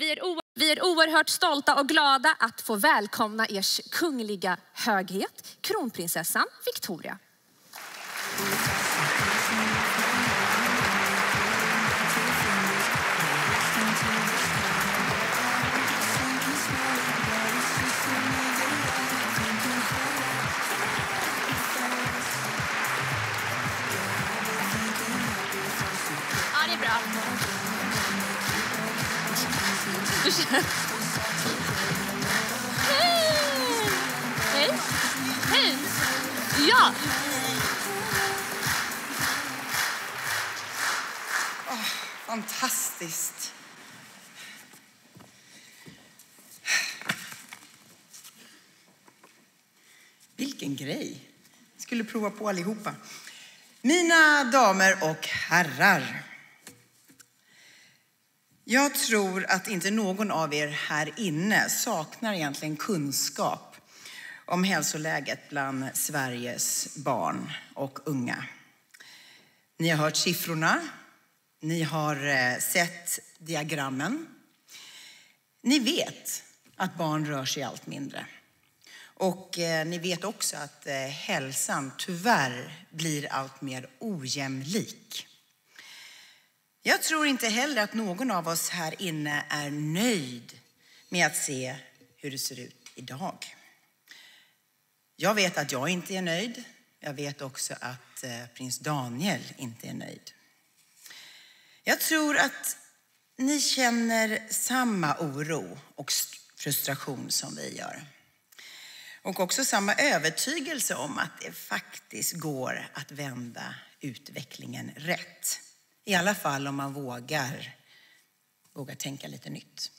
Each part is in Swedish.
Vi är, o- vi är oerhört stolta och glada att få välkomna ers kungliga höghet, kronprinsessan Victoria. Hej! Hej! Hej! Ja! Fantastiskt. Vilken grej. Skulle prova på allihopa. Mina damer och herrar. Jag tror att inte någon av er här inne saknar egentligen kunskap om hälsoläget bland Sveriges barn och unga. Ni har hört siffrorna, ni har eh, sett diagrammen. Ni vet att barn rör sig allt mindre. Och eh, ni vet också att eh, hälsan tyvärr blir allt mer ojämlik. Jag tror inte heller att någon av oss här inne är nöjd med att se hur det ser ut idag. Jag vet att jag inte är nöjd. Jag vet också att eh, prins Daniel inte är nöjd. Jag tror att ni känner samma oro och frustration som vi gör. Och också samma övertygelse om att det faktiskt går att vända utvecklingen rätt. I alla fall om man vågar, vågar tänka lite nytt.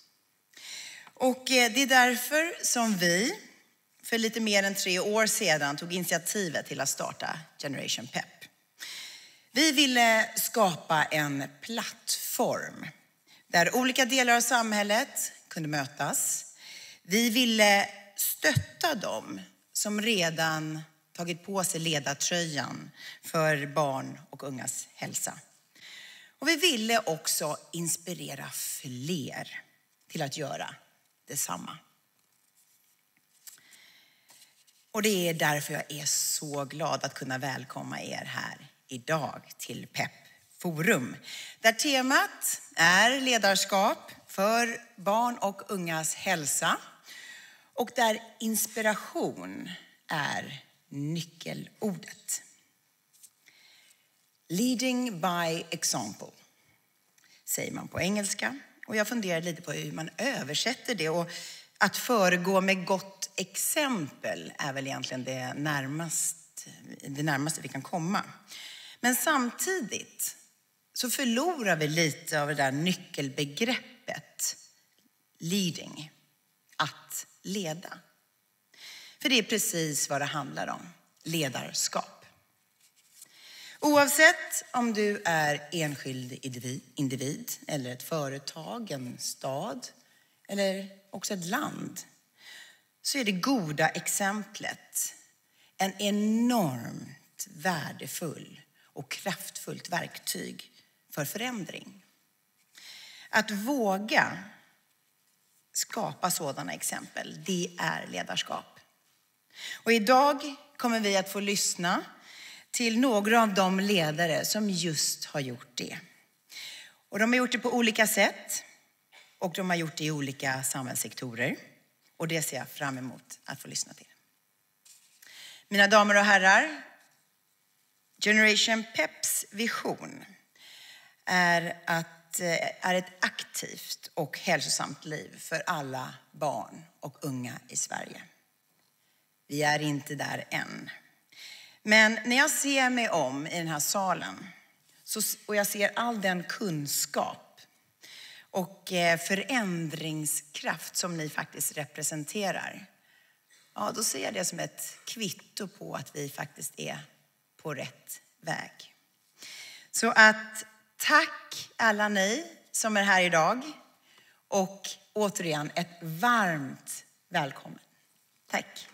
Och eh, det är därför som vi för lite mer än tre år sedan tog initiativet till att starta Generation Pep. Vi ville skapa en plattform där olika delar av samhället kunde mötas. Vi ville stötta dem som redan tagit på sig ledartröjan för barn och ungas hälsa. Och vi ville också inspirera fler till att göra detsamma. Och det är därför jag är så glad att kunna välkomna er här idag till PEP Forum. Där temat är ledarskap för barn och ungas hälsa och där inspiration är nyckelordet. Leading by example, säger man på engelska. Och jag funderar lite på hur man översätter det. Och att föregå med gott exempel är väl egentligen det, närmaste, det närmaste vi kan komma. Men samtidigt så förlorar vi lite av det där nyckelbegreppet leading, att leda. För det är precis vad det handlar om, ledarskap. Oavsett om du är enskild individ eller ett företag, en stad eller också ett land så är det goda exemplet en enormt värdefull och kraftfullt verktyg för förändring. Att våga skapa sådana exempel, det är ledarskap. Och idag kommer vi att få lyssna till några av de ledare som just har gjort det. Och de har gjort det på olika sätt och de har gjort det i olika samhällssektorer. Och det ser jag fram emot att få lyssna till. Mina damer och herrar, Generation Peps vision är, att, eh, är ett aktivt och hälsosamt liv för alla barn och unga i Sverige. Vi är inte där än. Men när jag ser mig om i den här salen så, och jag ser all den kunskap och eh, förändringskraft som ni faktiskt representerar, ja, då ser jag det som ett kvitto på att vi faktiskt är på rätt väg. Så att tack alla ni som är här idag och återigen ett varmt välkommen. Tack.